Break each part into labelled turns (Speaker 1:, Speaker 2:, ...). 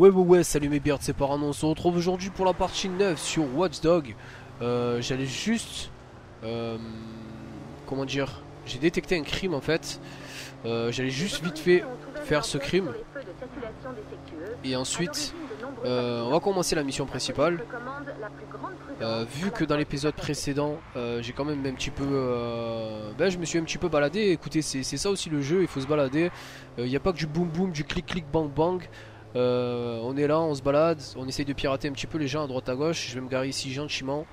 Speaker 1: Ouais ouais ouais salut mes beards c'est Parano on se retrouve aujourd'hui pour la partie 9 sur Watchdog. Euh, J'allais juste euh, Comment dire J'ai détecté un crime en fait. Euh, J'allais juste vite fait faire ce crime. Et ensuite on va commencer la mission principale. Vu que dans l'épisode précédent J'ai quand même un petit peu Ben je me suis un petit peu baladé. Écoutez c'est ça aussi le jeu il faut se balader. Il n'y a pas que du boum boum du clic clic bang bang euh, on est là, on se balade, on essaye de pirater un petit peu les gens à droite à gauche. Je vais me garer ici gentiment.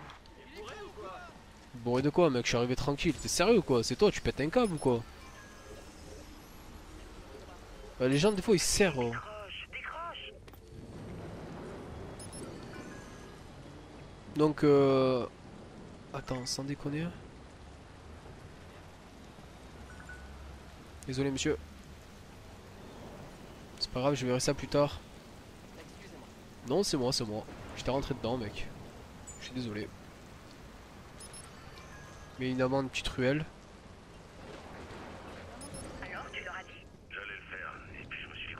Speaker 1: Bourré de quoi, mec? Je suis arrivé tranquille. T'es sérieux quoi? C'est toi, tu pètes un câble ou quoi? Bah, Les gens, des fois, ils se serrent. oh. Donc, euh... Attends, sans déconner. Désolé, monsieur. C'est pas grave, je verrai ça plus tard. Non, c'est moi, c'est moi. J'étais rentré dedans, mec. Je suis désolé. Mais une amende, petite ruelle.
Speaker 2: Alors, tu leur as dit
Speaker 3: J'allais le faire, et puis je me suis.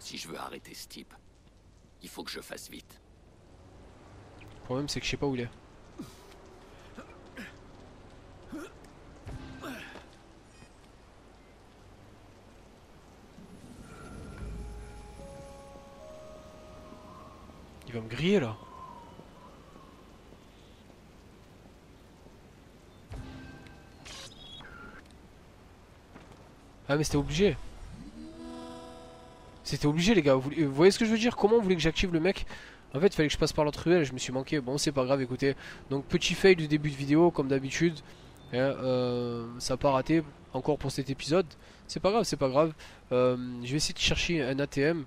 Speaker 4: Si je veux arrêter ce type, il faut que je fasse vite.
Speaker 1: Le problème, c'est que je sais pas où il est. Là. Ah mais c'était obligé. C'était obligé les gars. Vous, voyez ce que je veux dire? Comment vous voulez que j'active le mec? En fait il fallait que je passe par l'autre ruelle Je me suis manqué. Bon c'est pas grave écoutez. Donc petit fail du début de vidéo comme d'habitude. Hein, euh, ça n'a pas raté encore pour cet épisode. C'est pas grave, c'est pas grave. Euh, je vais essayer de chercher un ATM.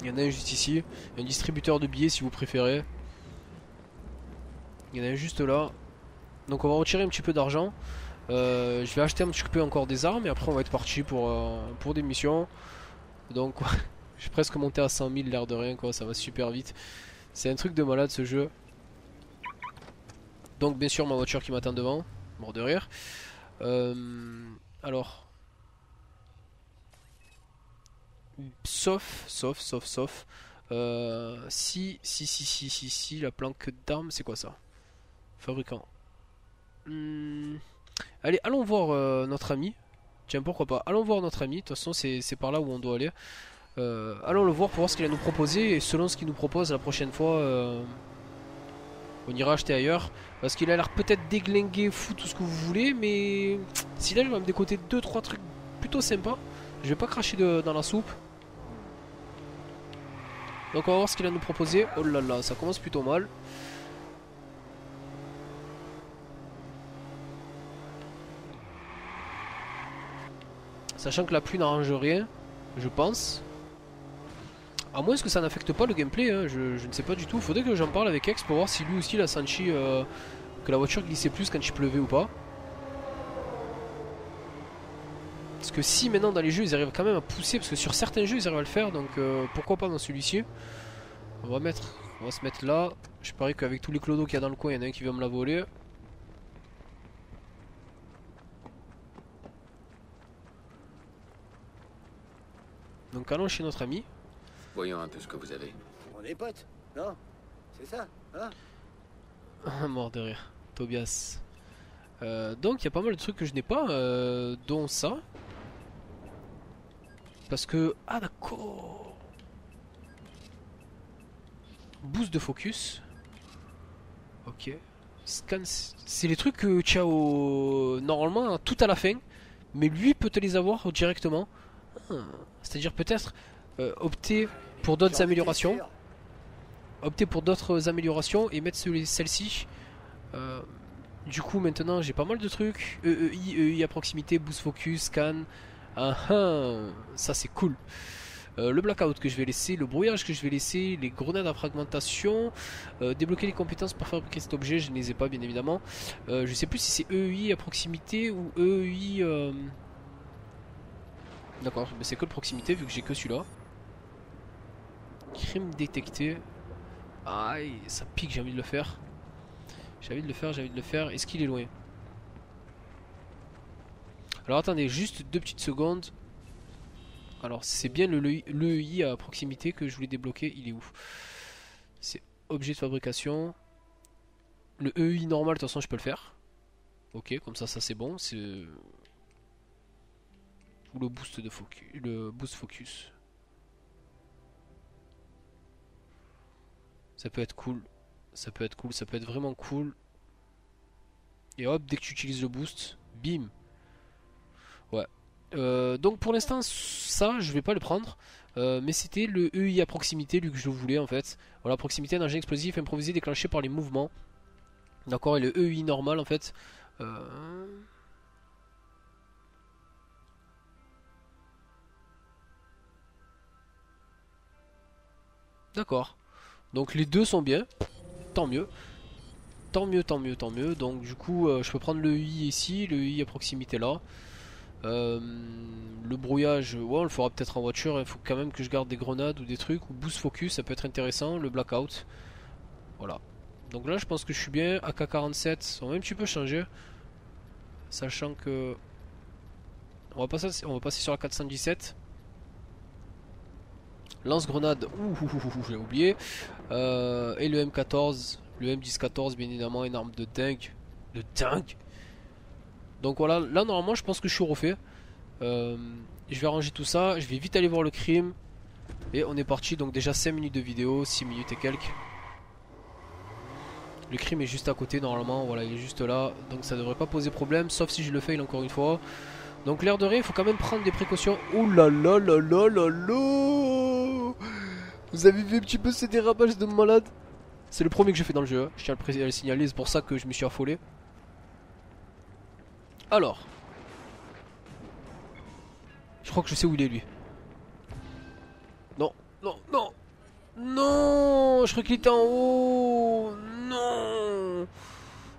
Speaker 1: Il y en a un juste ici. Un distributeur de billets si vous préférez. Il y en a un juste là. Donc on va retirer un petit peu d'argent. Euh, je vais acheter un petit peu encore des armes et après on va être parti pour, euh, des missions. Donc je suis presque monté à 100 000 l'air de rien quoi, ça va super vite. C'est un truc de malade ce jeu. Donc bien sûr ma voiture qui m'attend devant, mort de rire. Euh, alors. Sauf, sauf, sauf, sauf. euh, si, si, si, si, si, si, la planque d'armes, c'est quoi ça? Fabricant. Hmm, Allez, allons voir euh, notre ami. Tiens, pourquoi pas Allons voir notre ami. De toute façon, c'est par là où on doit aller. Euh, allons le voir pour voir ce qu'il a nous proposer. Et selon ce qu'il nous propose la prochaine fois, on ira acheter ailleurs. Parce qu'il a l'air peut-être déglingué, fou, tout ce que vous voulez. Mais si là, il va me décoter 2-3 trucs plutôt sympas. Je vais pas cracher dans la soupe. Donc on va voir ce qu'il a nous proposer. Oh là là, ça commence plutôt mal. Sachant que la pluie n'arrange rien, je pense. À moins que ça n'affecte pas le gameplay, hein, je, je ne sais pas du tout. Faudrait que j'en parle avec Ex pour voir si lui aussi il a senti euh, que la voiture glissait plus quand il pleuvait ou pas. Parce que si maintenant dans les jeux ils arrivent quand même à pousser, parce que sur certains jeux ils arrivent à le faire, donc euh, pourquoi pas dans celui-ci On va mettre, on va se mettre là. Je parie qu'avec tous les clodos qu'il y a dans le coin, il y en a un qui va me la voler. Donc allons chez notre ami.
Speaker 4: Voyons un peu ce que vous avez.
Speaker 5: On est potes, non? C'est ça, hein?
Speaker 1: Mort de rire. Tobias. Euh, donc il y a pas mal de trucs que je n'ai pas, euh, dont ça. Parce que... Ah d'accord Boost de focus. Ok. Scan... C'est les trucs que tu as au... normalement tout à la fin. Mais lui peut te les avoir directement. Ah. C'est-à-dire peut-être euh, opter pour d'autres améliorations opter pour d'autres améliorations et mettre celle-ci. Euh, du coup, maintenant j'ai pas mal de trucs. EEI, EEI à proximité, boost focus, scan. Ah ah, ça c'est cool. Euh, le blackout que je vais laisser, le brouillage que je vais laisser, les grenades à fragmentation, euh, débloquer les compétences pour fabriquer cet objet, je ne les ai pas bien évidemment. Euh, je sais plus si c'est EEI à proximité ou EEI. euh, D'accord, mais c'est que le proximité vu que j'ai que celui-là. Crime détecté. Aïe, ça pique, j'ai envie de le faire. J'ai envie de le faire, j'ai envie de le faire. Est-ce qu'il est loin? Alors attendez, juste deux petites secondes. Alors c'est bien le l'EI à proximité que je voulais débloquer, il est où? C'est objet de fabrication. Le EI normal, de toute façon je peux le faire. Ok, comme ça, ça c'est bon. C'est ou le boost de focus, le boost focus. Ça peut être cool, ça peut être cool, ça peut être vraiment cool. Et hop, dès que tu utilises le boost, bim. Ouais. Euh, donc pour l'instant, ça, je vais pas le prendre. Euh, mais c'était le EI à proximité, lui que je voulais en fait. Voilà, proximité d'un engin explosif improvisé déclenché par les mouvements. D'accord, et le EI normal en fait. Euh... D'accord. Donc les deux sont bien. Tant mieux. Tant mieux, tant mieux, tant mieux. Donc du coup, euh, je peux prendre le I ici, le I à proximité là. Euh, le brouillage, ouais, on le fera peut-être en voiture. Il faut quand même que je garde des grenades ou des trucs. Ou boost focus, ça peut être intéressant. Le blackout. Voilà. Donc là, je pense que je suis bien. AK-47, on va un petit peu changer. Sachant que... On va passer, on va passer sur la 417. Lance-grenade, ouh, j'ai oublié. Euh, et le M14, le M1014 bien évidemment, une arme de dingue. De dingue. Donc voilà, là normalement je pense que je suis refait. Euh, je vais ranger tout ça, je vais vite aller voir le crime. Et on est parti, donc déjà 5 minutes de vidéo, 6 minutes et quelques. Le crime est juste à côté normalement, voilà il est juste là. Donc ça devrait pas poser problème, sauf si je le fail encore une fois. Donc l'air de rien, il faut quand même prendre des précautions. Ouh là là là là là là Vous avez vu un petit peu ces dérapages de malade C'est le premier que j'ai fait dans le jeu, hein. je tiens à le signaler, c'est pour ça que je me suis affolé. Alors. Je crois que je sais où il est lui. Non, non, non Non Je crois qu'il était en haut Non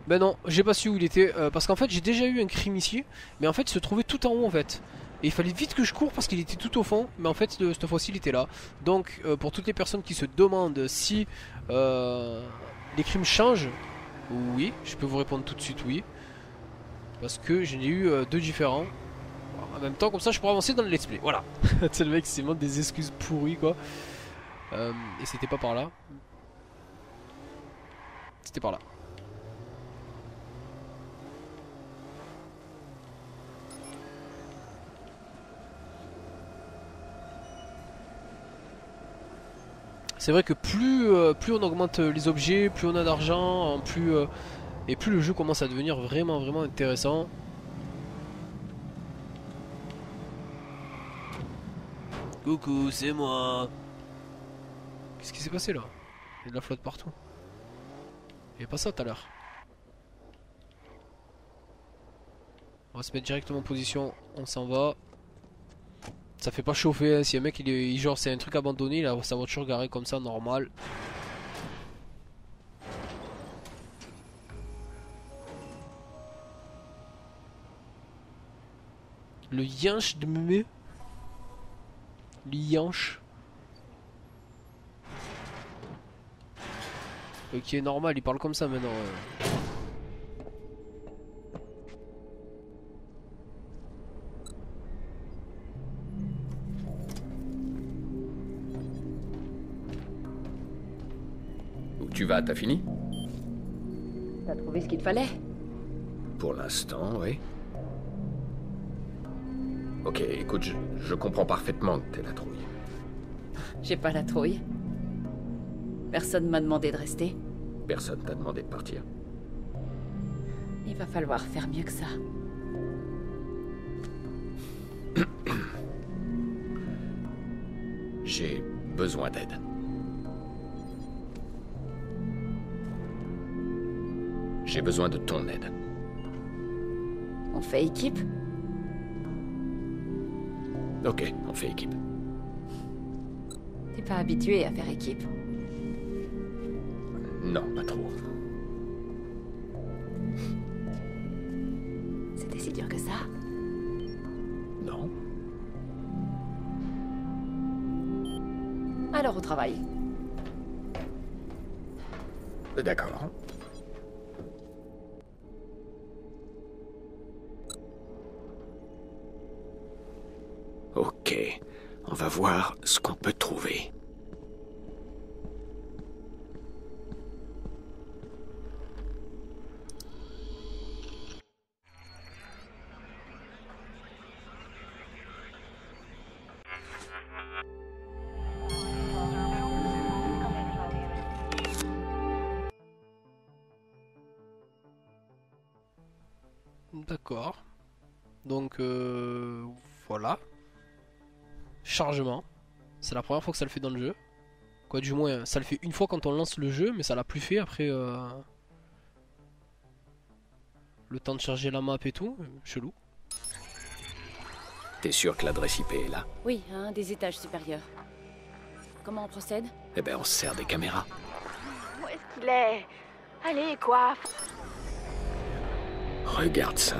Speaker 1: ben non, j'ai pas su où il était. Euh, parce qu'en fait, j'ai déjà eu un crime ici. Mais en fait, il se trouvait tout en haut en fait. Et il fallait vite que je cours parce qu'il était tout au fond. Mais en fait, cette fois-ci, il était là. Donc, euh, pour toutes les personnes qui se demandent si euh, les crimes changent, oui, je peux vous répondre tout de suite oui. Parce que j'en ai eu deux différents. En même temps, comme ça, je pourrais avancer dans le let's play. Voilà. C'est le mec, c'est vraiment des excuses pourries quoi. et c'était pas par là. C'était par là. C'est vrai que plus, euh, plus on augmente les objets, plus on a d'argent, plus euh, et plus le jeu commence à devenir vraiment vraiment intéressant. Coucou, c'est moi. Qu'est-ce qui s'est passé là? Il y a de la flotte partout. Il n'y a pas ça tout à l'heure. On va se mettre directement en position, on s'en va. Ça fait pas chauffer, hein. si un mec il est genre c'est un truc abandonné, il a sa voiture garée comme ça normal. Le yanch de mémé Le yanch Ok normal il parle comme ça maintenant
Speaker 4: Tu vas, t'as fini?
Speaker 2: T'as trouvé ce qu'il te fallait?
Speaker 4: Pour l'instant, oui. Ok, écoute, je, comprends parfaitement que t'es la trouille.
Speaker 2: J'ai pas la trouille. Personne m'a demandé de rester.
Speaker 4: Personne t'a demandé de partir.
Speaker 2: Il va falloir faire mieux que ça.
Speaker 4: J'ai besoin d'aide. J'ai besoin de ton aide.
Speaker 2: On fait équipe?
Speaker 4: Ok, on fait équipe.
Speaker 2: T'es pas habitué à faire équipe?
Speaker 4: Non, pas trop.
Speaker 2: C'était si dur que ça?
Speaker 4: Non.
Speaker 2: Alors au travail.
Speaker 4: D'accord. va voir ce qu'on peut trouver.
Speaker 1: D'accord. Donc euh, voilà. Chargement. C'est la première fois que ça le fait dans le jeu. Quoi, du moins, ça le fait une fois quand on lance le jeu, mais ça l'a plus fait après. euh, Le temps de charger la map et tout. Chelou.
Speaker 4: T'es sûr que l'adresse IP est là?
Speaker 2: Oui, à un des étages supérieurs. Comment on procède?
Speaker 4: Eh ben, on se sert des caméras.
Speaker 6: Où est-ce qu'il est Allez, quoi
Speaker 4: Regarde ça.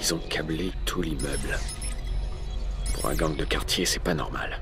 Speaker 4: Ils ont câblé tout l'immeuble. Un gang de quartier, c'est pas normal.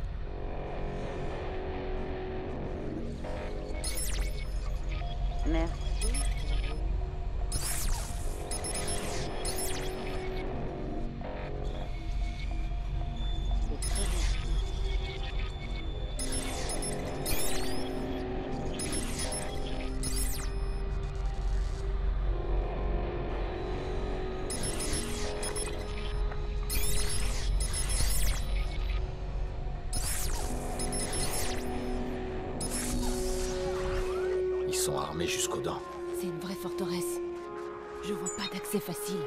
Speaker 4: Armés jusqu'aux dents.
Speaker 2: C'est une vraie forteresse. Je vois pas d'accès facile.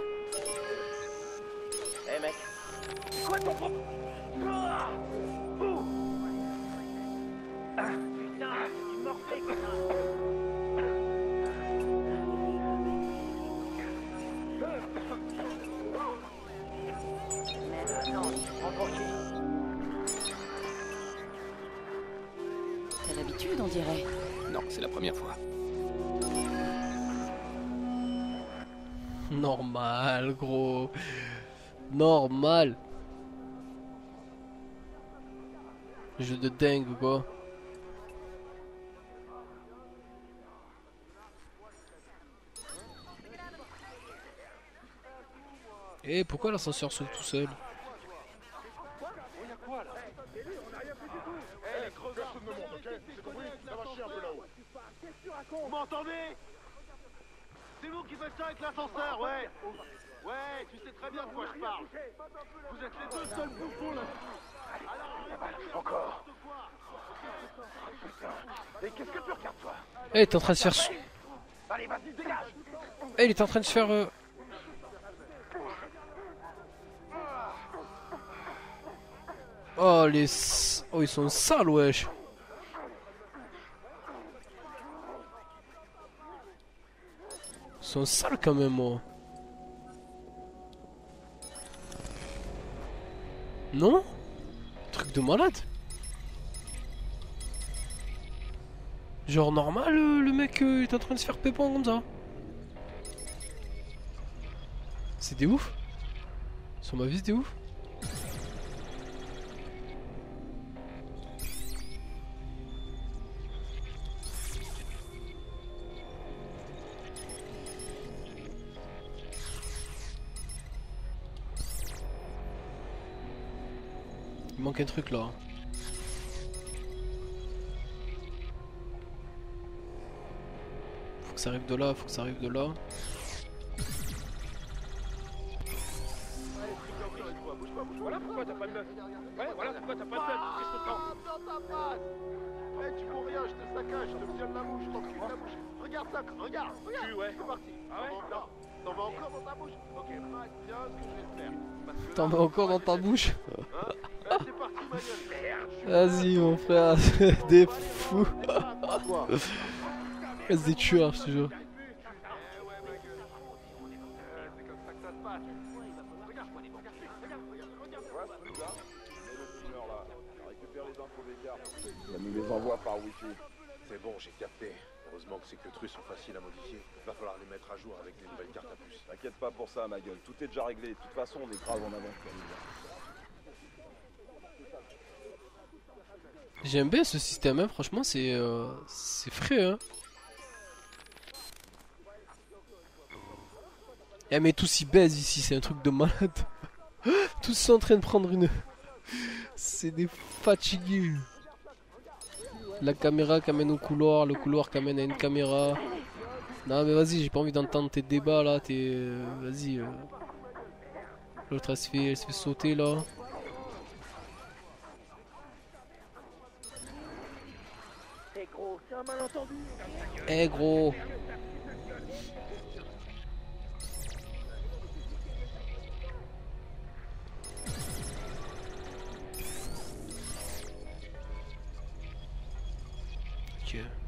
Speaker 1: Dingue, quoi. Et pourquoi l'ascenseur s'ouvre tout seul?
Speaker 7: Vous m'entendez? Faites ça avec l'ascenseur, ouais. Ouais, tu sais très bien de quoi je parle. Vous êtes les deux seuls bouffons là
Speaker 5: Encore. Et qu'est-ce que tu regardes, toi
Speaker 1: Eh, il est en train de se faire...
Speaker 5: Allez, vas-y, dégage.
Speaker 1: Eh, il est en train de se faire... euh, Oh, les... s- Oh, ils sont sales, wesh. Sont sales quand même, moi. Non? Truc de malade. Genre normal, euh, le mec euh, est en train de se faire pépon comme ça. C'est des ouf. Sur ma vie, des ouf. Manque un truc là. Faut que ça arrive de là, faut que ça arrive de là.
Speaker 7: Voilà pourquoi t'as pas de meuf. Ouais, voilà pourquoi t'as pas de meuf. Qu'est-ce que t'en dans ta patte Eh, tu fous rien, je te saccage, je te viole la bouche, je t'encule la bouche. Regarde ça, regarde, regarde. ouais. C'est parti. Ah ouais Non, t'en vas encore dans ta bouche Ok, mate, bien ce que je vais te faire. Parce que
Speaker 1: T'en
Speaker 7: là,
Speaker 1: mets encore dans ta bouche Vas-y mon frère, c'est des fous. C'est des tueurs, je te jure.
Speaker 7: Ça
Speaker 8: nous les envoie par wifi. C'est bon, j'ai capté. Heureusement que ces queues sont faciles à modifier. Va falloir les mettre à jour avec les nouvelles cartes à puce. T'inquiète pas pour ça, ma gueule. Tout est déjà réglé. De toute façon, on est grave en avance. comme il
Speaker 1: J'aime bien ce système, hein. franchement c'est euh, c'est frais. Hein. Eh mais tous ils baisent ici, c'est un truc de malade. tous sont en train de prendre une, C'est des fatigués. La caméra qui amène au couloir, le couloir qui amène à une caméra. Non mais vas-y, j'ai pas envie d'entendre tes débats là, t'es... euh, Vas-y. euh. L'autre elle elle se fait sauter là.
Speaker 5: Eh.
Speaker 1: Eh gros Ok.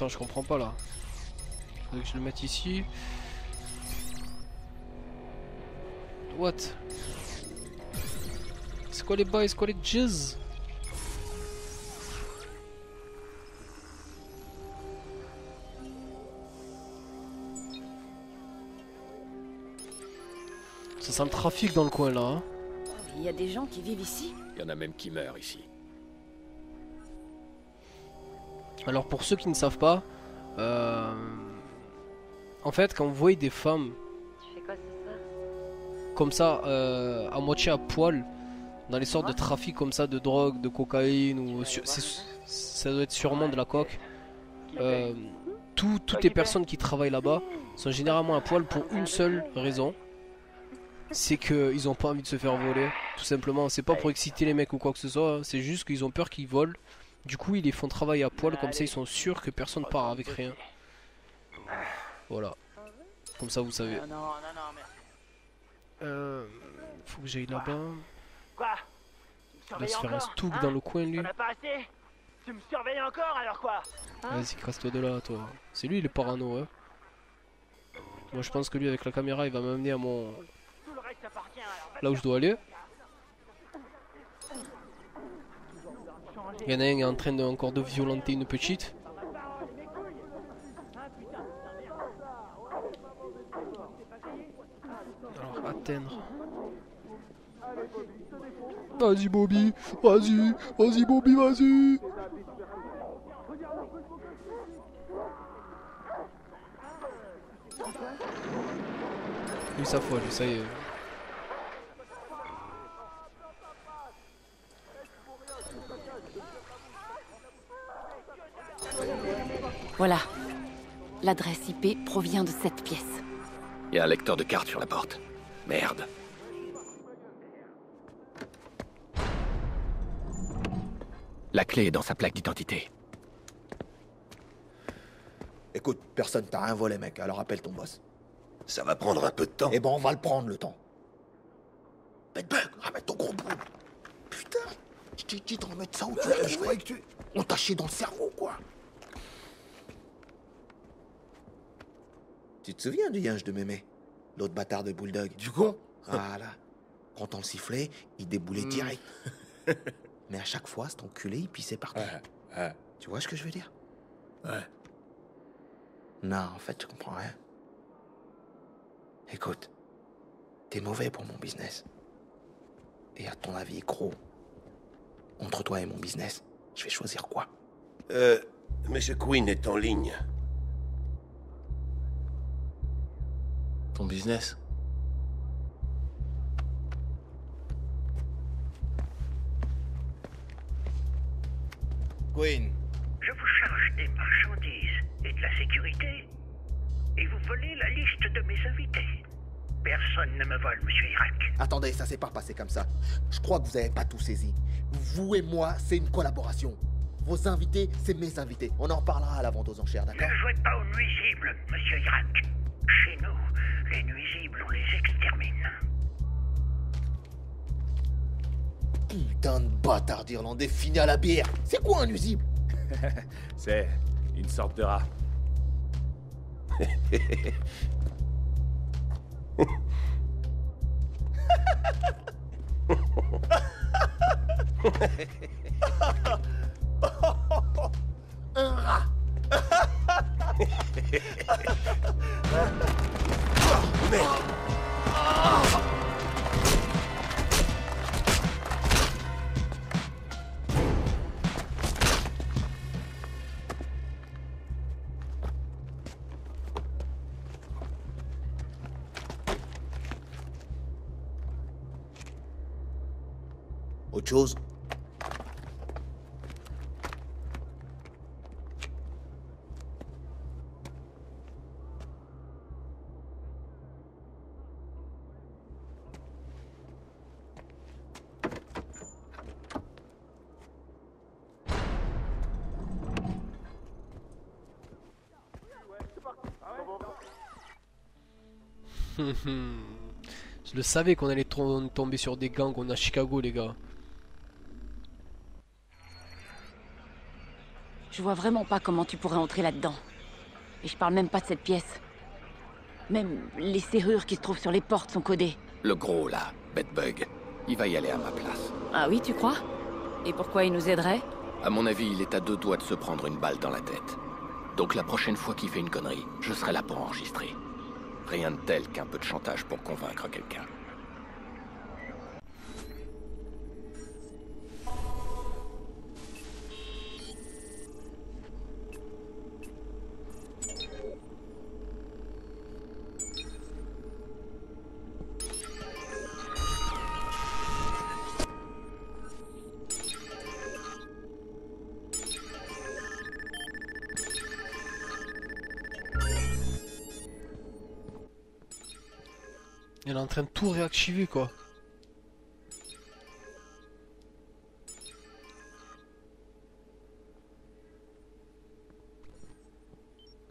Speaker 1: Attends, je comprends pas là. Faudrait que je le mette ici. What? C'est quoi les bails C'est quoi les jizz? Ça sent le trafic dans le coin là. hein.
Speaker 2: Il y a des gens qui vivent ici
Speaker 4: Il y en a même qui meurent ici.
Speaker 1: Alors pour ceux qui ne savent pas, euh, en fait quand vous voyez des femmes
Speaker 6: Tu fais quoi ce soir
Speaker 1: comme ça, euh, à moitié à poil, dans les sortes de trafic comme ça de drogue, de cocaïne, ou ça doit être sûrement de la coque. Euh, tout- toutes les personnes qui travaillent là-bas sont généralement à poil pour une seule raison. C'est qu'ils ont pas envie de se faire voler, tout simplement. C'est pas pour exciter les mecs ou quoi que ce soit, hein. c'est juste qu'ils ont peur qu'ils volent. Du coup, ils les font travailler à poil, comme ça ils sont sûrs que personne part avec rien. Voilà. Comme ça, vous savez.
Speaker 5: Mais.
Speaker 1: Euh, faut que j'aille là-bas.
Speaker 5: Quoi? Tu me
Speaker 1: Il va
Speaker 5: surveilles
Speaker 1: se faire un stouk
Speaker 5: hein?
Speaker 1: dans le coin, lui.
Speaker 5: Pas assez? Tu me surveilles encore alors quoi?
Speaker 1: Vas-y, casse-toi de là, toi. C'est lui, il est parano, hein. Moi, je pense que lui, avec la caméra, il va m'amener à mon... Là où je dois aller. Il y en a un qui est en train de, encore de violenter une petite. Alors, atteindre. Vas-y, Bobby. Vas-y. Vas-y, Bobby, vas-y. Lui, sa foi, lui, ça y est.
Speaker 2: Voilà. L'adresse IP provient de cette pièce.
Speaker 4: Il y a un lecteur de cartes sur la porte. Merde. La clé est dans sa plaque d'identité.
Speaker 9: Écoute, personne t'a rien volé, mec, alors appelle ton boss.
Speaker 10: Ça va prendre un peu de temps.
Speaker 9: Eh ben, on va le prendre, le temps. Bedbug, ramène ton gros bout. Putain, je t'ai dit de remettre ça où tu l'as
Speaker 10: je croyais que tu...
Speaker 9: On t'a chié dans le cerveau, quoi. Tu te souviens du yinche de mémé L'autre bâtard de Bulldog?
Speaker 10: Du con
Speaker 9: Voilà. Quand on le sifflait, il déboulait
Speaker 10: Hmm.
Speaker 9: direct. Mais à chaque fois, cet enculé, il pissait partout.
Speaker 10: Ouais, ouais,
Speaker 9: Tu vois ce que je veux dire?
Speaker 10: Ouais.
Speaker 9: Non, en fait, tu comprends rien. Écoute, t'es mauvais pour mon business. Et à ton avis, gros, entre toi et mon business, je vais choisir quoi?
Speaker 10: Euh, Monsieur Quinn est en ligne.
Speaker 11: Ton business
Speaker 9: Queen,
Speaker 3: Je vous charge des marchandises et de la sécurité. Et vous volez la liste de mes invités. Personne ne me vole, monsieur Irak.
Speaker 9: attendez, ça s'est pas passé comme ça. Je crois que vous avez pas tout saisi. Vous et moi, c'est une collaboration. Vos invités, c'est mes invités. On en parlera à la vente aux enchères, d'accord?
Speaker 3: Ne jouez pas aux nuisibles, monsieur Irak. Chez nous, les nuisibles, on les extermine.
Speaker 9: Putain de bâtard d'Irlandais fini à la bière. C'est quoi un nuisible?
Speaker 11: C'est une sorte de rat.
Speaker 1: Je le savais qu'on allait tomber sur des gangs, on est à Chicago les gars.
Speaker 12: Je vois vraiment pas comment tu pourrais entrer là-dedans. Et je parle même pas de cette pièce. Même les serrures qui se trouvent sur les portes sont codées.
Speaker 13: Le gros, là, Bedbug, il va y aller à ma place.
Speaker 12: Ah oui, tu crois? Et pourquoi il nous aiderait?
Speaker 13: À mon avis, il est à deux doigts de se prendre une balle dans la tête. Donc la prochaine fois qu'il fait une connerie, je serai là pour enregistrer. Rien de tel qu'un peu de chantage pour convaincre quelqu'un.
Speaker 1: Réactiver quoi.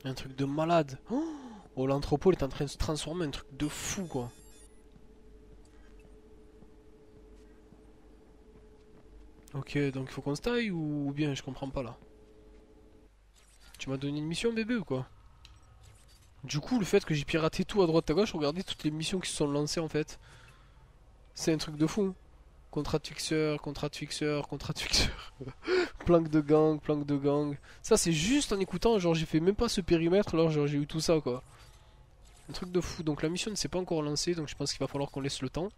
Speaker 1: Un truc de malade. Oh, l'entrepôt est en train de se transformer un truc de fou quoi. Ok, donc il faut qu'on se taille ou bien je comprends pas là. Tu m'as donné une mission bébé ou quoi? Du coup le fait que j'ai piraté tout à droite à gauche, regardez toutes les missions qui se sont lancées en fait. C'est un truc de fou. Contrat fixeur, contrat fixeur, contrat fixeur. planque de gang, planque de gang. Ça c'est juste en écoutant, genre j'ai fait même pas ce périmètre, alors genre j'ai eu tout ça quoi. Un truc de fou. Donc la mission ne s'est pas encore lancée, donc je pense qu'il va falloir qu'on laisse le temps.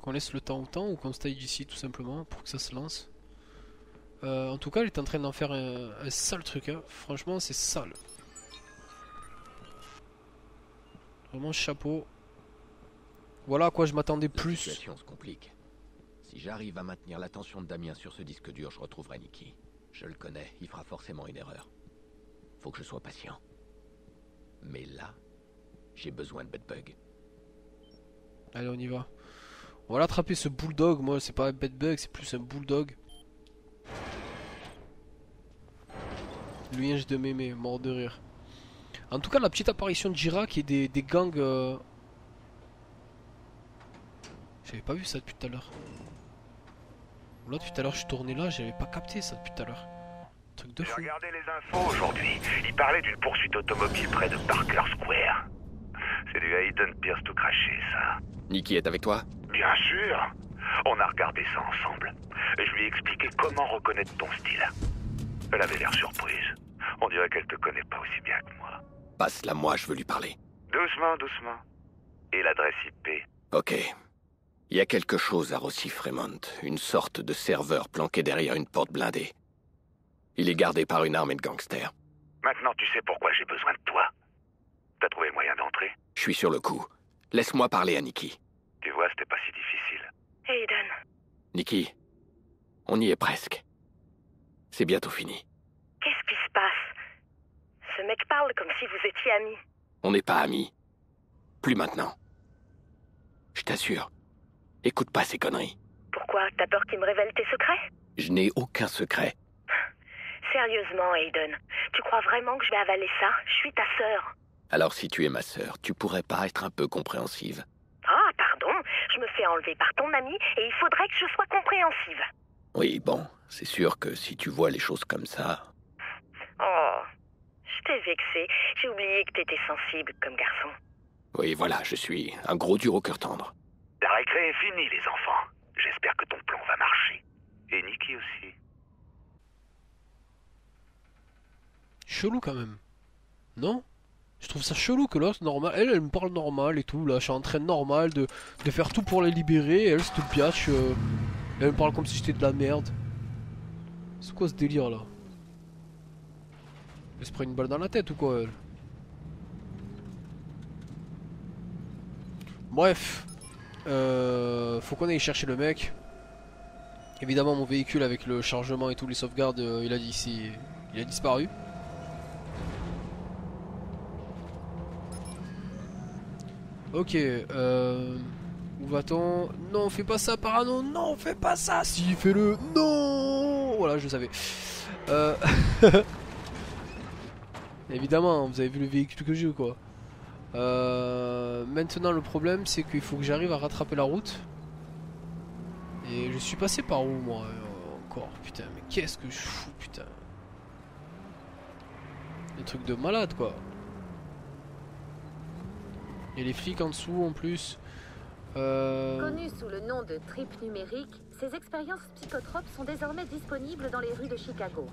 Speaker 1: Qu'on laisse le temps au temps ou qu'on se taille d'ici tout simplement pour que ça se lance. Euh, en tout cas, il est en train d'en faire un, un sale truc. Hein. Franchement, c'est sale. Vraiment chapeau. Voilà à quoi je m'attendais
Speaker 13: La
Speaker 1: plus.
Speaker 13: situation se complique. Si j'arrive à maintenir l'attention de Damien sur ce disque dur, je retrouverai Nicky. Je le connais, il fera forcément une erreur. Faut que je sois patient. Mais là, j'ai besoin de Bedbug.
Speaker 1: Allez, on y va. On va l'attraper ce bulldog. Moi, c'est pas un bedbug, c'est plus un bulldog. Lui, de mémé, mort de rire. En tout cas, la petite apparition de Jira qui est des, des gangs. euh, J'avais pas vu ça depuis tout à l'heure. Là, depuis tout à l'heure, je suis tourné là, j'avais pas capté ça depuis tout à l'heure. Truc de
Speaker 3: J'ai
Speaker 1: fou.
Speaker 3: regardé les infos aujourd'hui. Il parlait d'une poursuite automobile près de Parker Square. C'est du Hayden Pierce tout craché, ça.
Speaker 13: Nicky est avec toi?
Speaker 3: Bien sûr. On a regardé ça ensemble. Et je lui ai expliqué comment reconnaître ton style. Elle avait l'air surprise. On dirait qu'elle te connaît pas aussi bien que moi.
Speaker 13: Passe-la moi, je veux lui parler.
Speaker 3: Doucement, doucement. Et l'adresse IP
Speaker 13: Ok. Il y a quelque chose à Rossi Fremont, une sorte de serveur planqué derrière une porte blindée. Il est gardé par une armée de gangsters.
Speaker 3: Maintenant, tu sais pourquoi j'ai besoin de toi. T'as trouvé moyen d'entrer?
Speaker 13: Je suis sur le coup. Laisse-moi parler à Nicky.
Speaker 3: Tu vois, c'était pas si difficile.
Speaker 6: Aiden,
Speaker 13: Nicky, on y est presque. C'est bientôt fini.
Speaker 6: qu'est-ce qui se passe? Ce mec parle comme si vous étiez amis.
Speaker 13: On n'est pas amis. Plus maintenant. Je t'assure. Écoute pas ces conneries.
Speaker 6: Pourquoi? T'as peur qu'il me révèle tes secrets?
Speaker 13: Je n'ai aucun secret.
Speaker 6: Sérieusement, Aiden, tu crois vraiment que je vais avaler ça? Je suis ta sœur.
Speaker 13: Alors si tu es ma sœur, tu pourrais pas être un peu compréhensive.
Speaker 6: Pardon, je me fais enlever par ton ami et il faudrait que je sois compréhensive.
Speaker 13: Oui, bon, c'est sûr que si tu vois les choses comme ça...
Speaker 6: Oh, je t'ai vexé. J'ai oublié que t'étais sensible comme garçon.
Speaker 13: Oui, voilà, je suis un gros dur au cœur tendre.
Speaker 3: La récré est finie, les enfants. J'espère que ton plan va marcher. Et Nicky aussi.
Speaker 1: Chelou quand même. Non? Je trouve ça chelou que c'est normal. Elle, elle me parle normal et tout. Là, je suis en train normal de, de faire tout pour les libérer. Et elle, cette biatch, euh, elle me parle comme si j'étais de la merde. C'est quoi ce délire là? Elle se prend une balle dans la tête ou quoi elle? Bref. Euh, faut qu'on aille chercher le mec. Évidemment, mon véhicule avec le chargement et tous les sauvegardes, euh, il, a dit, il a disparu. Ok, euh, où va-t-on Non, fais pas ça, Parano Non, fais pas ça Si, fais-le Non Voilà, je savais. Euh... Évidemment, vous avez vu le véhicule que j'ai quoi? Euh... Maintenant, le problème, c'est qu'il faut que j'arrive à rattraper la route. Et je suis passé par où, moi euh, Encore, putain, mais qu'est-ce que je fous, putain? Des trucs de malade, quoi. Il y a les flics en dessous, en plus. Euh...
Speaker 14: Connues sous le nom de trip numérique, ces expériences psychotropes sont désormais disponibles dans les rues de Chicago.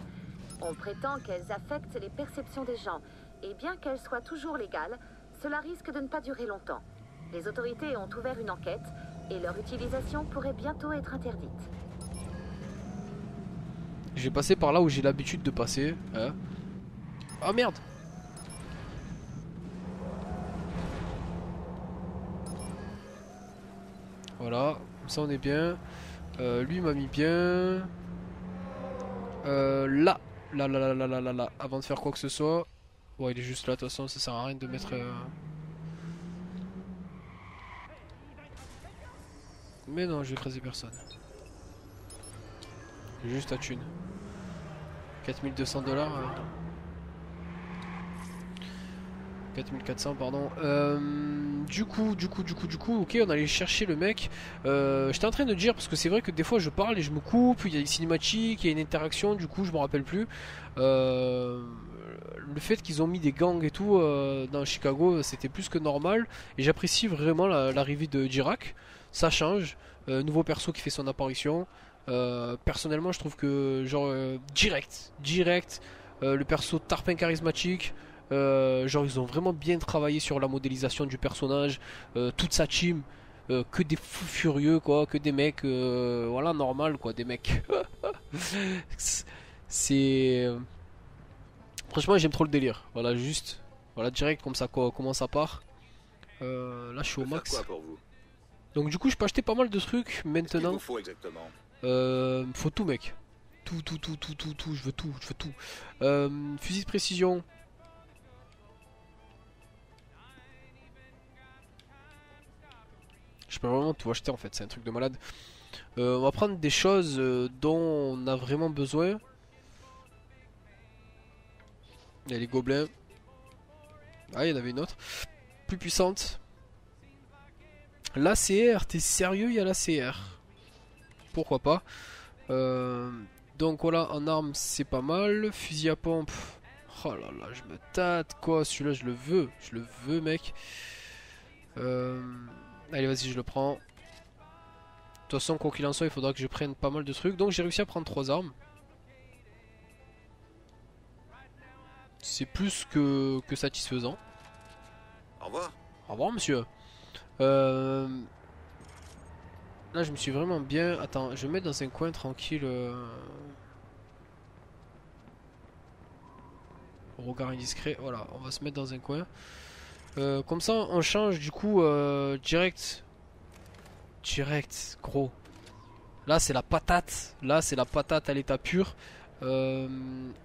Speaker 14: On prétend qu'elles affectent les perceptions des gens, et bien qu'elles soient toujours légales, cela risque de ne pas durer longtemps. Les autorités ont ouvert une enquête, et leur utilisation pourrait bientôt être interdite.
Speaker 1: J'ai passé par là où j'ai l'habitude de passer. Hein. Oh merde Voilà, comme ça on est bien. Euh, lui m'a mis bien. Euh, là. Là, là, là, là, là, là, là. Avant de faire quoi que ce soit. Bon, il est juste là, de toute façon, ça sert à rien de mettre... Euh... Mais non, je vais écraser personne. Juste à thune. 4200 dollars. 4400 pardon. Euh, du coup, du coup, du coup, du coup, ok, on allait chercher le mec. Euh, J'étais en train de dire parce que c'est vrai que des fois je parle et je me coupe, il y a des cinématiques, il y a une interaction, du coup je me rappelle plus. Euh, le fait qu'ils ont mis des gangs et tout dans Chicago, c'était plus que normal et j'apprécie vraiment l'arrivée de Dirac. Ça change, nouveau perso qui fait son apparition. Personnellement, je trouve que genre direct, direct, le perso tarpin charismatique. Euh, genre ils ont vraiment bien travaillé sur la modélisation du personnage, euh, toute sa team, euh, que des fous furieux quoi, que des mecs, voilà normal quoi, des mecs. C'est franchement j'aime trop le délire. Voilà juste, voilà direct comme ça quoi, comment ça part. là je suis au max. Donc du coup je peux acheter pas mal de trucs maintenant.
Speaker 8: Il faut exactement?
Speaker 1: Faut tout mec. Tout, tout, tout, tout, tout, tout, je veux tout, je veux tout. fusil de précision, Je peux vraiment tout acheter en fait, c'est un truc de malade. Euh, on va prendre des choses euh, dont on a vraiment besoin. Il y a les gobelins. Ah, il y en avait une autre. Plus puissante. L'ACR, t'es sérieux, il y a l'ACR. Pourquoi pas. Euh, donc voilà, en armes, c'est pas mal. Fusil à pompe. Oh là là, je me tâte quoi. Celui-là, je le veux. Je le veux, mec. Euh... Allez, vas-y, je le prends. De toute façon, quoi qu'il en soit, il faudra que je prenne pas mal de trucs. Donc j'ai réussi à prendre trois armes. C'est plus que, que satisfaisant.
Speaker 8: Au revoir.
Speaker 1: Au revoir, monsieur. Euh... Là, je me suis vraiment bien... Attends, je vais me mettre dans un coin tranquille. Euh... Regard indiscret. Voilà, on va se mettre dans un coin. Euh, comme ça, on change du coup euh, direct. Direct, gros. Là, c'est la patate. Là, c'est la patate à l'état pur. Euh,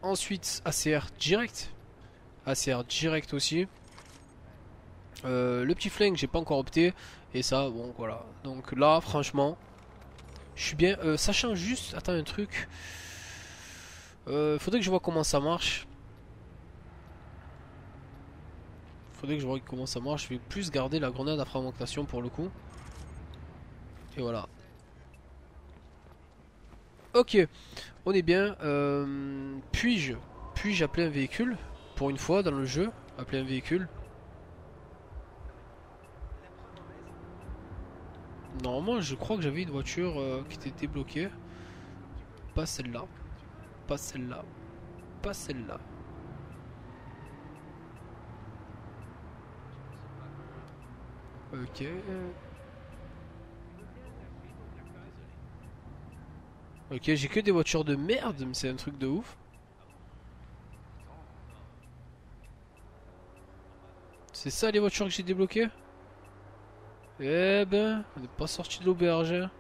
Speaker 1: ensuite, ACR direct. ACR direct aussi. le petit flingue, j'ai pas encore opté. Et ça, bon, voilà. Donc là, franchement, je suis bien. ça change juste. Attends, un truc. faudrait que je vois comment ça marche. Faudrait que je vois comment ça marche. Je vais plus garder la grenade à fragmentation pour le coup. Et voilà. Ok, on est bien. Euh, puis-je puis-je appeler un véhicule? Pour une fois dans le jeu, appeler un véhicule. Normalement, je crois que j'avais une voiture euh, qui était débloquée. Pas celle-là. Pas celle-là. Pas celle-là. Ok. Ok, j'ai que des voitures de merde, mais c'est un truc de ouf. C'est ça les voitures que j'ai débloquées? Eh ben, on n'est pas sorti de l'auberge. hein.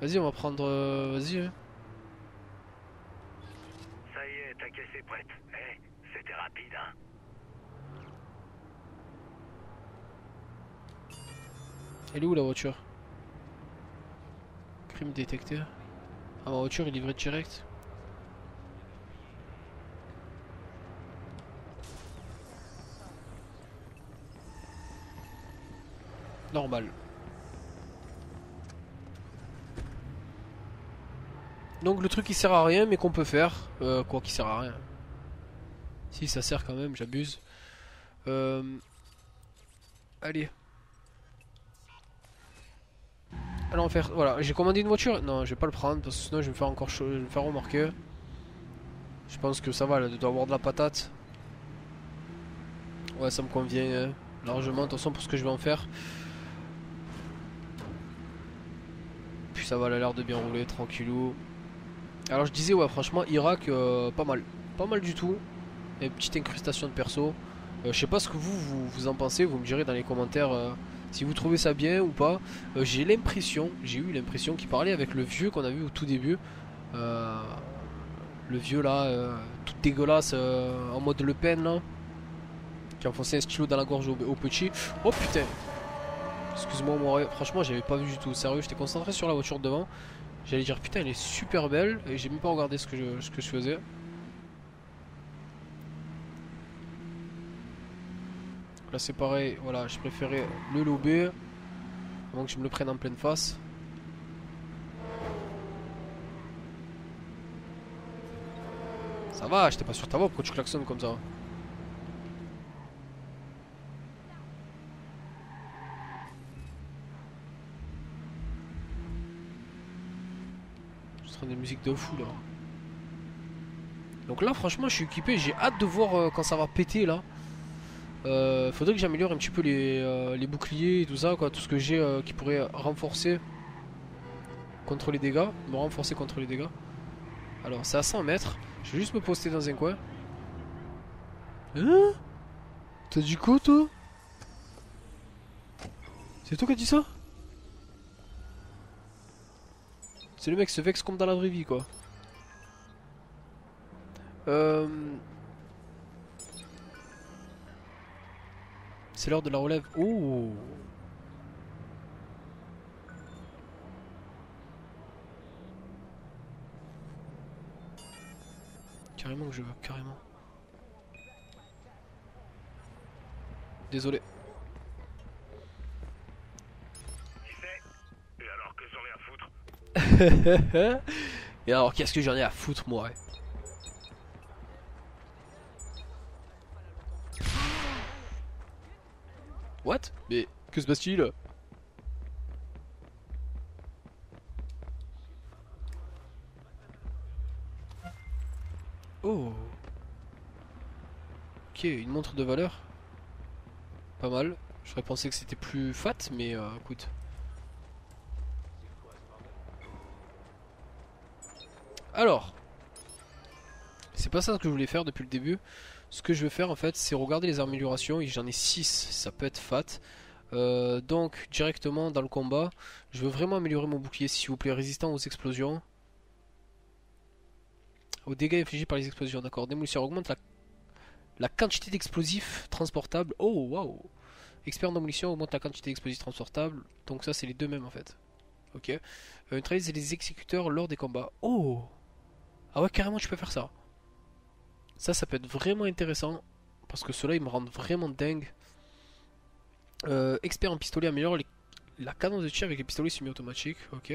Speaker 1: Vas-y, on va prendre... euh, Vas-y. hein.
Speaker 3: Ça y est, ta caisse est prête. Eh, c'était rapide, hein
Speaker 1: Elle est où la voiture? Crime détecté. Ah, ma voiture est livrée direct. Normal. Donc le truc qui sert à rien mais qu'on peut faire. Euh, quoi qui sert à rien. Si ça sert quand même, j'abuse. Euh, Allez. Allons faire. Voilà, j'ai commandé une voiture. Non, je vais pas le prendre parce que sinon je vais me faire encore je vais me faire remarquer. Je pense que ça va, là, de avoir de la patate. Ouais, ça me convient euh, largement. Façon, pour ce que je vais en faire. Puis ça va, elle a l'air de bien rouler, tranquillou. Alors je disais, ouais, franchement, Irak, euh, pas mal. Pas mal du tout. Et petite incrustation de perso. Euh, je sais pas ce que vous, vous, vous en pensez, vous me direz dans les commentaires euh, si vous trouvez ça bien ou pas. Euh, j'ai l'impression, j'ai eu l'impression qu'il parlait avec le vieux qu'on a vu au tout début. Euh, le vieux là, euh, tout dégueulasse, euh, en mode Le Pen là. Qui a enfoncé un stylo dans la gorge au, petit. Oh putain Excuse-moi, moi, franchement, j'avais pas vu du tout. Sérieux, j'étais concentré sur la voiture devant. J'allais dire putain, elle est super belle. Et j'ai même pas regardé ce que je faisais. C'est pareil, voilà, je préférais le lober avant que je me le prenne en pleine face. Ça va, j'étais pas sur ta voix, pourquoi tu klaxonnes comme ça? Je suis en train de de fou là. Donc là franchement je suis équipé, j'ai hâte de voir euh, quand ça va péter là. Euh, faudrait que j'améliore un petit peu les, euh, les boucliers et tout ça, quoi, tout ce que j'ai euh, qui pourrait renforcer contre les dégâts, me renforcer contre les dégâts. Alors c'est à 100 mètres, je vais juste me poster dans un coin. Hein? T'as dit quoi toi? C'est toi qui as dit ça? C'est le mec se vexe comme dans la vraie vie quoi. Euh... C'est l'heure de la relève. Oh Carrément que je veux, carrément. Désolé.
Speaker 3: Et alors que j'en ai à foutre?
Speaker 1: Et alors qu'est-ce que j'en ai à foutre moi ouais. What Mais que se passe-t-il? Oh Ok, une montre de valeur. Pas mal. J'aurais pensé que c'était plus fat, mais euh, écoute. Alors, c'est pas ça que je voulais faire depuis le début. Ce que je veux faire en fait, c'est regarder les améliorations. Et j'en ai 6, ça peut être fat. Euh, donc, directement dans le combat, je veux vraiment améliorer mon bouclier, s'il vous plaît. Résistant aux explosions. Aux dégâts infligés par les explosions, d'accord. Démolition augmente la, la quantité d'explosifs transportables. Oh, waouh! Expert en démolition augmente la quantité d'explosifs transportables. Donc, ça, c'est les deux mêmes en fait. Ok. Euh, neutralise les exécuteurs lors des combats. Oh! Ah ouais, carrément, tu peux faire ça. Ça, ça peut être vraiment intéressant. Parce que ceux-là, ils me rendent vraiment dingue. Euh, expert en pistolet améliore la cadence de tir avec les pistolets semi-automatiques. Ok.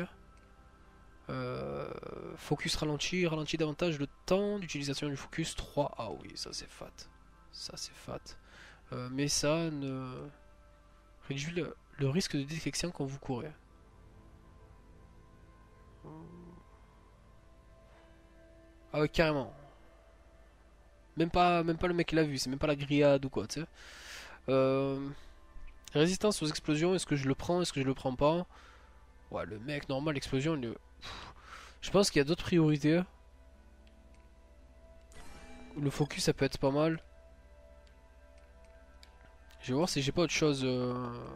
Speaker 1: Euh, focus ralenti, ralentit davantage le temps d'utilisation du focus 3. Ah oui, ça c'est fat. Ça c'est fat. Euh, mais ça ne réduit le, risque de détection quand vous courez. Ah carrément. Même pas, même pas le mec l'a vu, c'est même pas la grillade ou quoi, tu sais. Euh, résistance aux explosions, est-ce que je le prends, est-ce que je le prends pas? Ouais, le mec normal, l'explosion, il est- je pense qu'il y a d'autres priorités. Le focus, ça peut être pas mal. Je vais voir si j'ai pas autre chose euh,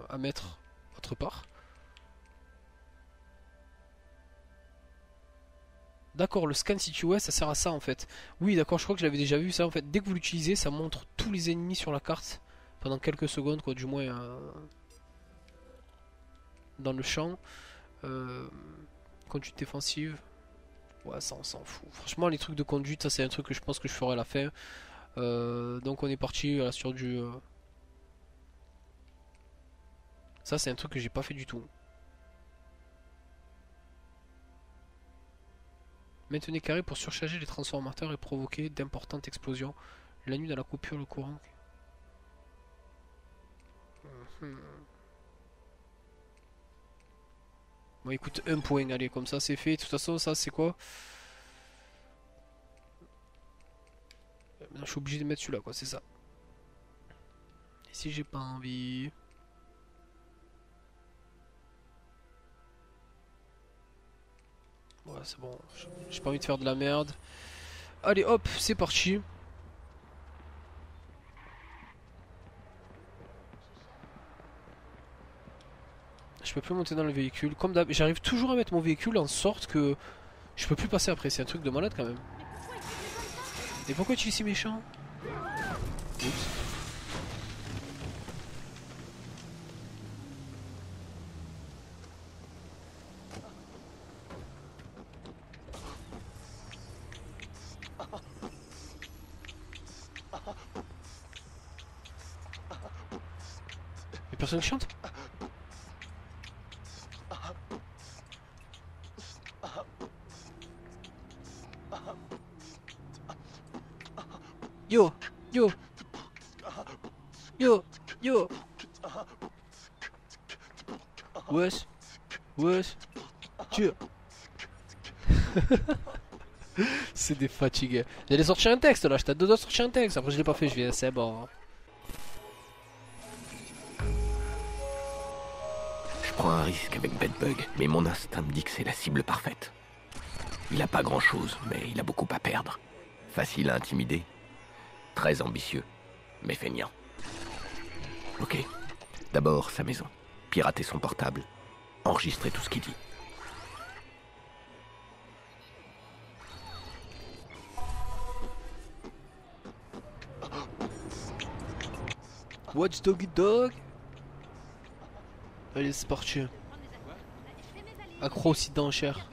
Speaker 1: à mettre. autre part. D'accord, le scan situé, ça sert à ça en fait. Oui, d'accord, je crois que je l'avais déjà vu ça en fait. Dès que vous l'utilisez, ça montre tous les ennemis sur la carte pendant quelques secondes, quoi, du moins euh, dans le champ. Euh, conduite défensive. Ouais, ça on s'en fout. Franchement, les trucs de conduite, ça c'est un truc que je pense que je ferai à la fin. Euh, donc on est parti sur du. euh, Ça, c'est un truc que j'ai pas fait du tout. Maintenez carré pour surcharger les transformateurs et provoquer d'importantes explosions. La nuit dans la coupure, le courant. Mhm. Bon, écoute, un point, allez, comme ça c'est fait. De toute façon, ça c'est quoi? Je suis obligé de mettre celui-là, quoi, c'est ça. Et si j'ai pas envie. Ouais, c'est bon. J'ai pas envie de faire de la merde. Allez, hop, c'est parti. Je peux plus monter dans le véhicule. Comme d'hab, j'arrive toujours à mettre mon véhicule en sorte que je peux plus passer après. C'est un truc de malade quand même. Et pourquoi tu es si méchant? Oups. Y'a personne qui chante Yo, yo, yo, yo. Wesh, wesh, tu. C'est des fatigués. J'allais sortir un texte là, j'étais à deux doigts de sortir un texte. Après, je l'ai pas fait, je viens, c'est bon.
Speaker 13: Risque avec Bedbug, mais mon instinct me dit que c'est la cible parfaite. Il a pas grand chose, mais il a beaucoup à perdre. Facile à intimider. Très ambitieux, mais feignant. Ok. D'abord sa maison. Pirater son portable. Enregistrer tout ce qu'il dit.
Speaker 1: Watch Doggy Dog? Allez, c'est parti. Accro aussi d'enchères.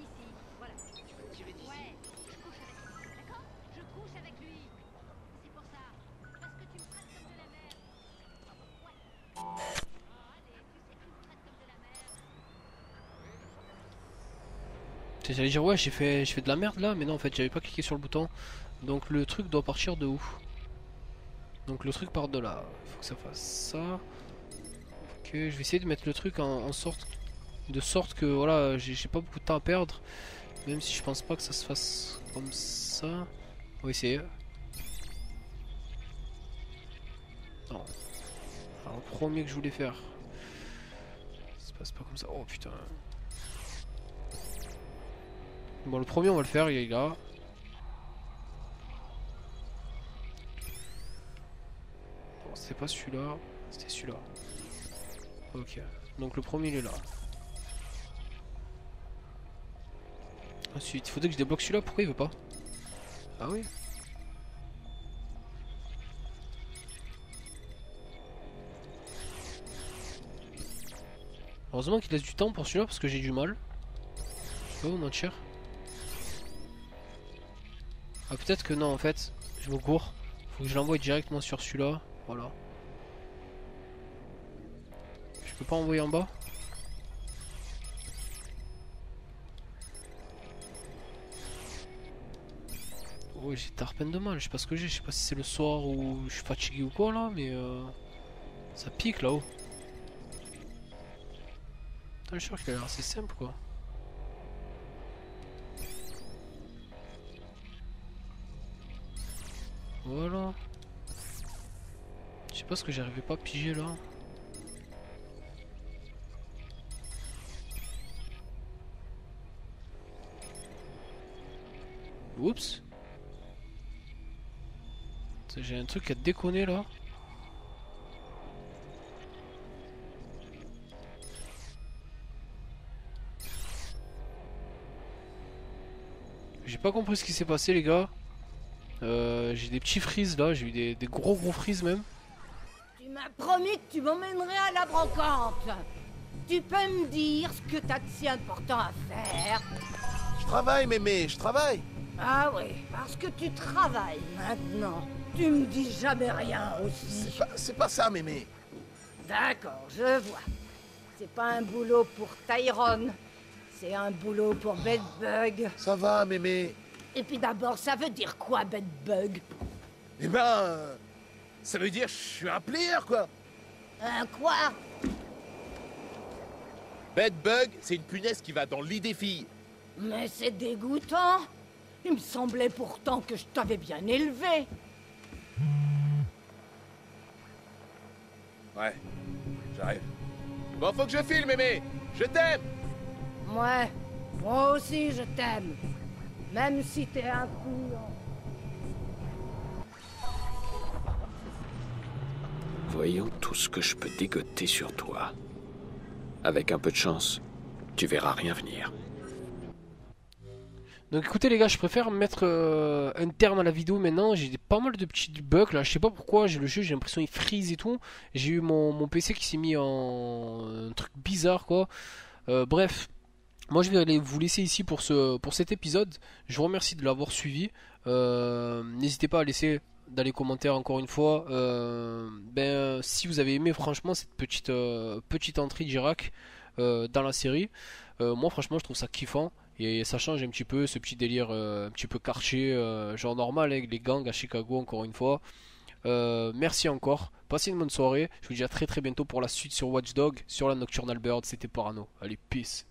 Speaker 1: J'allais dire ouais j'ai fait j'ai fait de la merde là mais non en fait j'avais pas cliqué sur le bouton. Donc le truc doit partir de où donc le truc part de là. Faut que ça fasse ça. Ok je vais essayer de mettre le truc en, en sorte de sorte que voilà j'ai pas beaucoup de temps à perdre. Même si je pense pas que ça se fasse comme ça. On va essayer. Non. Alors le premier que je voulais faire ça se passe pas comme ça. Oh putain. Bon, le premier, on va le faire, il est là. Bon, c'était pas celui-là, c'était celui-là. Ok, donc le premier, il est là. Ensuite, il faudrait que je débloque celui-là, pourquoi il veut pas Ah oui Heureusement qu'il laisse du temps pour celui-là parce que j'ai du mal. Pas vous mentir. Ah peut-être que non en fait, je me cours. Faut que je l'envoie directement sur celui-là. Voilà. Je peux pas envoyer en bas Ouais j'ai tarpin de mal, je sais pas ce que j'ai, je sais pas si c'est le soir ou je suis fatigué ou quoi là, mais euh, ça pique là-haut. Putain, je suis sûr qu'il a l'air assez simple quoi. Voilà. Je sais pas ce que j'arrivais pas à piger là. Oups. J'ai un truc à déconner là. J'ai pas compris ce qui s'est passé les gars. Euh, j'ai des petits frises là, j'ai eu des, gros gros frises même.
Speaker 15: Tu m'as promis que tu m'emmènerais à la brocante. Tu peux me dire ce que t'as de si important à faire
Speaker 7: Je travaille mémé, je travaille.
Speaker 15: Ah oui, parce que tu travailles maintenant. Tu me dis jamais rien aussi.
Speaker 7: C'est pas, ça, mémé.
Speaker 15: D'accord, je vois. C'est pas un boulot pour Tyrone. C'est un boulot pour Bedbug.
Speaker 7: Ça va, mémé.
Speaker 15: Et puis d'abord, ça veut dire quoi, Bedbug?
Speaker 7: Eh ben... euh, ça veut dire je suis un player, quoi.
Speaker 15: Un quoi?
Speaker 7: Bedbug, c'est une punaise qui va dans le lit des filles.
Speaker 15: Mais c'est dégoûtant. Il me semblait pourtant que je t'avais bien élevé.
Speaker 7: Ouais, j'arrive. Bon, faut que je file, mémé. Je t'aime.
Speaker 15: Ouais, moi aussi je t'aime. Même si t'es un couillon.
Speaker 4: Voyons tout ce que je peux dégoter sur toi. Avec un peu de chance, tu verras rien venir.
Speaker 1: Donc écoutez les gars, je préfère mettre euh, un terme à la vidéo maintenant. J'ai pas mal de petits bugs là. Je sais pas pourquoi. J'ai le jeu, j'ai l'impression il freeze et tout. J'ai eu mon, PC qui s'est mis en un truc bizarre quoi. Euh, bref, moi je vais aller vous laisser ici pour ce pour cet épisode. Je vous remercie de l'avoir suivi. Euh, N'hésitez pas à laisser dans les commentaires encore une fois. ben si vous avez aimé franchement cette petite petite entrée d'Irak dans la série. Moi franchement je trouve ça kiffant et ça change un petit peu ce petit délire euh, un petit peu karché euh, genre normal avec les gangs à Chicago encore une fois. Euh, merci encore, passez une bonne soirée, je vous dis à très très bientôt pour la suite sur Watchdog, sur la Nocturnal Bird, c'était Parano. Allez, peace